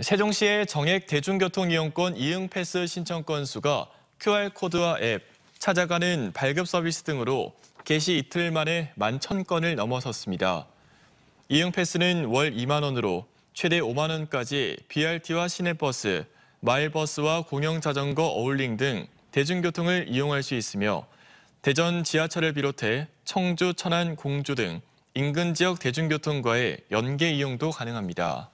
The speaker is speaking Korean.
세종시의 정액 대중교통 이용권 이응 패스 신청 건수가 QR코드와 앱, 찾아가는 발급 서비스 등으로 개시 이틀 만에 만천 건을 넘어섰습니다. 이응 패스는 월 2만 원으로 최대 5만 원까지 BRT와 시내버스, 마일버스와 공영자전거 어울링 등 대중교통을 이용할 수 있으며 대전 지하철을 비롯해 청주, 천안, 공주 등 인근 지역 대중교통과의 연계 이용도 가능합니다.